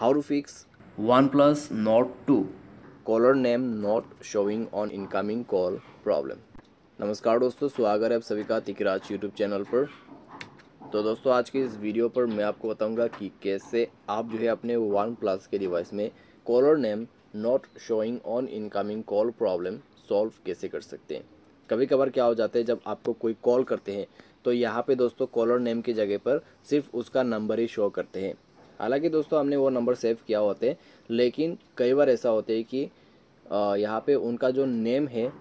how to fix? OnePlus Nord 2 caller name not showing on incoming call problem. नमस्कार दोस्तों स्वागत है आप सभी का तिकराज यूट्यूब चैनल पर। तो दोस्तों आज के इस वीडियो पर मैं आपको बताऊँगा कि कैसे आप जो है अपने वन प्लस के डिवाइस में caller name not showing on incoming call problem solve कैसे कर सकते हैं। कभी कभार क्या हो जाता है जब आपको कोई कॉल करते हैं तो यहाँ पे दोस्तों कॉलर नेम की जगह पर सिर्फ़ उसका नंबर ही शो करते हैं। हालाँकि दोस्तों, हमने वो नंबर सेव किया होते, लेकिन कई बार ऐसा होते है कि यहाँ पे उनका जो नेम है,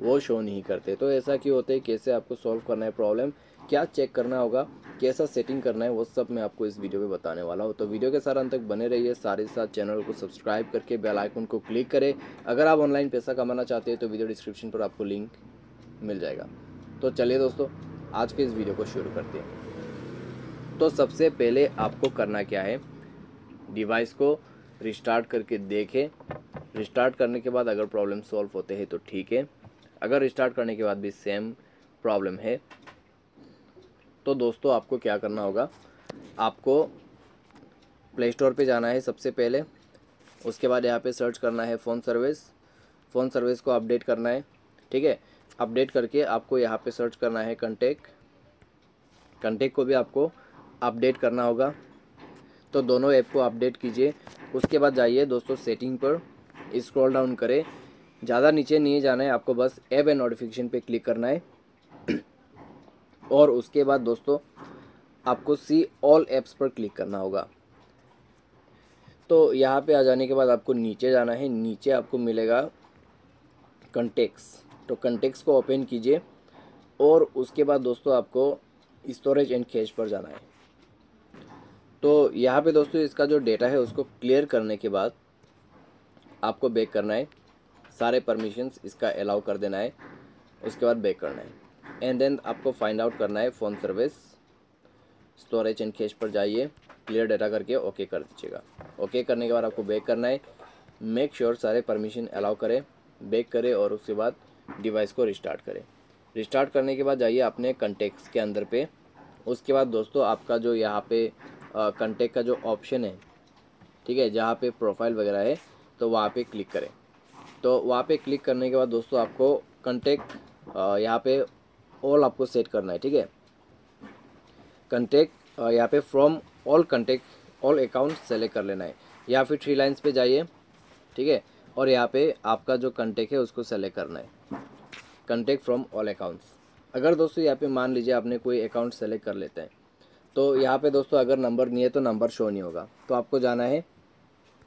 वो शो नहीं करते। तो ऐसा क्यों होता है कैसे आपको सॉल्व करना है प्रॉब्लम क्या चेक करना होगा, कैसा सेटिंग करना है, वो सब मैं आपको इस वीडियो में बताने वाला हूँ। तो वीडियो के साथ अंत तक बने रहिए सारे साथ चैनल को सब्सक्राइब करके बेल आइकन को क्लिक करें। अगर आप ऑनलाइन पैसा कमाना चाहते हैं तो वीडियो डिस्क्रिप्शन पर आपको लिंक मिल जाएगा। तो चलिए दोस्तों, आज के इस वीडियो को शुरू करते हैं। तो सबसे पहले आपको करना क्या है डिवाइस को रिस्टार्ट करके देखें। रिस्टार्ट करने के बाद अगर प्रॉब्लम सॉल्व होते हैं तो ठीक है। अगर रिस्टार्ट करने के बाद भी सेम प्रॉब्लम है तो दोस्तों आपको क्या करना होगा? आपको प्ले स्टोर पर जाना है सबसे पहले। उसके बाद यहाँ पे सर्च करना है फ़ोन सर्विस। फ़ोन सर्विस को अपडेट करना है, ठीक है? अपडेट करके आपको यहाँ पे सर्च करना है कंटेक्ट कंटेक्ट को भी आपको अपडेट करना होगा। तो दोनों ऐप को अपडेट कीजिए। उसके बाद जाइए दोस्तों सेटिंग पर। स्क्रॉल डाउन करें। ज़्यादा नीचे नहीं जाना है, आपको बस ऐप एंड नोटिफिकेशन पे क्लिक करना है। और उसके बाद दोस्तों, आपको सी ऑल एप्स पर क्लिक करना होगा। तो यहाँ पे आ जाने के बाद आपको नीचे जाना है। नीचे आपको मिलेगा कंटेक्स तो कंटेक्स को ओपन कीजिए। और उसके बाद दोस्तों आपको स्टोरेज एंड कैश पर जाना है। तो यहाँ पे दोस्तों इसका जो डेटा है उसको क्लियर करने के बाद आपको बेक करना है। सारे परमिशंस इसका अलाउ कर देना है। उसके बाद बेक करना है। एंड देन आपको फाइंड आउट करना है phone service storage and cache पर जाइए। क्लियर डेटा करके ओके कर दीजिएगा। ओके करने के बाद आपको बेक करना है। मेक श्योर sure सारे परमिशन अलाउ करें। बेक करें और उसके बाद डिवाइस को रिस्टार्ट करें। रिस्टार्ट करने के बाद जाइए अपने कंटेक्स के अंदर पे। उसके बाद दोस्तों आपका जो यहाँ पे कंटेक्ट का जो ऑप्शन है, ठीक है, जहाँ पे प्रोफ़ाइल वगैरह है तो वहाँ पे क्लिक करें। तो वहाँ पे क्लिक करने के बाद दोस्तों आपको कंटेक्ट यहाँ पे ऑल आपको सेट करना है, ठीक है? कंटेक्ट यहाँ पे from all contact all account select कर लेना है। या फिर थ्री लाइन्स पे जाइए, ठीक है? और यहाँ पे आपका जो कंटेक्ट है, उसको सेलेक्ट करना है। कंटेक्ट फ्रॉम ऑल अकाउंट्स अगर दोस्तों यहाँ पे मान लीजिए आपने कोई अकाउंट सेलेक्ट कर लेते हैं तो यहाँ पे दोस्तों, अगर नंबर नहीं है तो नंबर शो नहीं होगा। तो आपको जाना है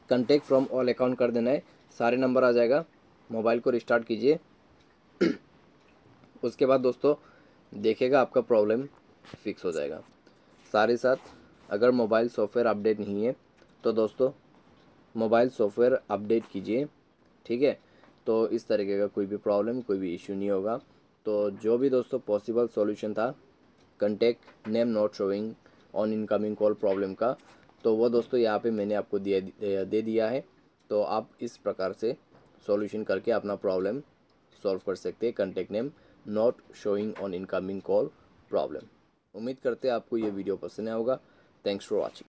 कंटेक्ट फ्रॉम ऑल अकाउंट कर देना है, सारे नंबर आ जाएगा। मोबाइल को रिस्टार्ट कीजिए। उसके बाद दोस्तों, देखेगा आपका प्रॉब्लम फिक्स हो जाएगा। सारे साथ, अगर मोबाइल सॉफ्टवेयर अपडेट नहीं है तो दोस्तों मोबाइल सॉफ्टवेयर अपडेट कीजिए, ठीक है? तो इस तरीके का कोई भी प्रॉब्लम कोई भी इश्यू नहीं होगा। तो जो भी दोस्तों पॉसिबल सॉल्यूशन था contact name not showing on incoming call problem का। तो वो दोस्तों यहाँ पे मैंने आपको दिया, दे दिया है। तो आप इस प्रकार से सॉल्यूशन करके अपना प्रॉब्लम सॉल्व कर सकते हैं contact name not showing on incoming call problem उम्मीद करते हैं आपको ये वीडियो पसंद आया होगा। Thanks for watching